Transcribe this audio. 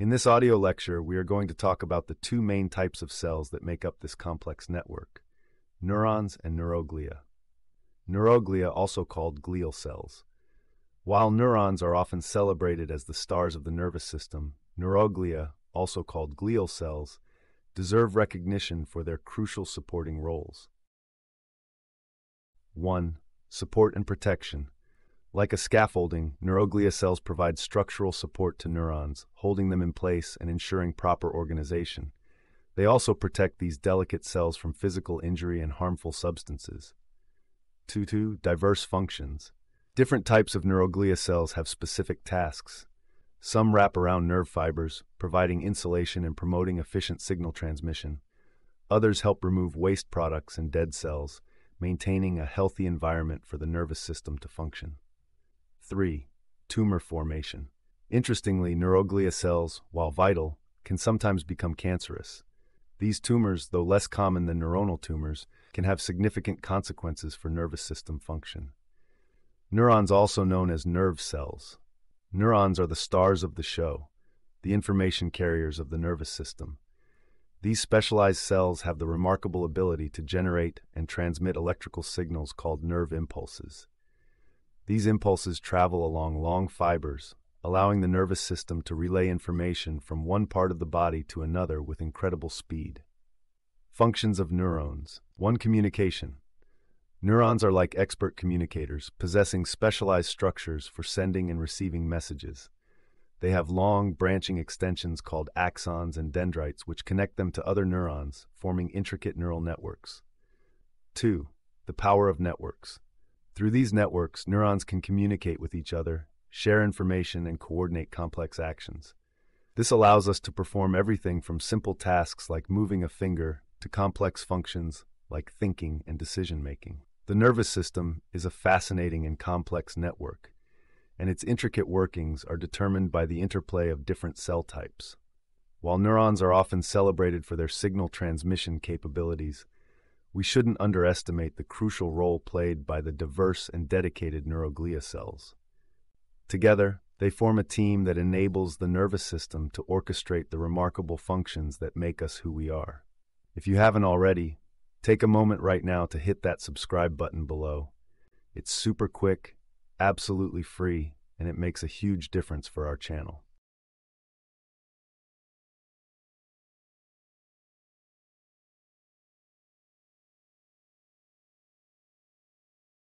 In this audio lecture, we are going to talk about the two main types of cells that make up this complex network neurons and neuroglia. Neuroglia, also called glial cells. While neurons are often celebrated as the stars of the nervous system, neuroglia, also called glial cells, deserve recognition for their crucial supporting roles. 1. Support and protection. Like a scaffolding, neuroglia cells provide structural support to neurons, holding them in place and ensuring proper organization. They also protect these delicate cells from physical injury and harmful substances. 2. 2. Diverse functions. Different types of neuroglia cells have specific tasks. Some wrap around nerve fibers, providing insulation and promoting efficient signal transmission. Others help remove waste products and dead cells, maintaining a healthy environment for the nervous system to function. 3. Tumor formation. Interestingly, neuroglia cells, while vital, can sometimes become cancerous. These tumors, though less common than neuronal tumors, can have significant consequences for nervous system function. Neurons, also known as nerve cells. Neurons are the stars of the show, the information carriers of the nervous system. These specialized cells have the remarkable ability to generate and transmit electrical signals called nerve impulses. These impulses travel along long fibers, allowing the nervous system to relay information from one part of the body to another with incredible speed. Functions of neurons. 1. Communication. Neurons are like expert communicators, possessing specialized structures for sending and receiving messages. They have long, branching extensions called axons and dendrites, which connect them to other neurons, forming intricate neural networks. 2. The power of networks. Through these networks, neurons can communicate with each other, share information, and coordinate complex actions. This allows us to perform everything from simple tasks like moving a finger to complex functions like thinking and decision making. The nervous system is a fascinating and complex network, and its intricate workings are determined by the interplay of different cell types. While neurons are often celebrated for their signal transmission capabilities, we shouldn't underestimate the crucial role played by the diverse and dedicated neuroglia cells. Together, they form a team that enables the nervous system to orchestrate the remarkable functions that make us who we are. If you haven't already, take a moment right now to hit that subscribe button below. It's super quick, absolutely free, and it makes a huge difference for our channel.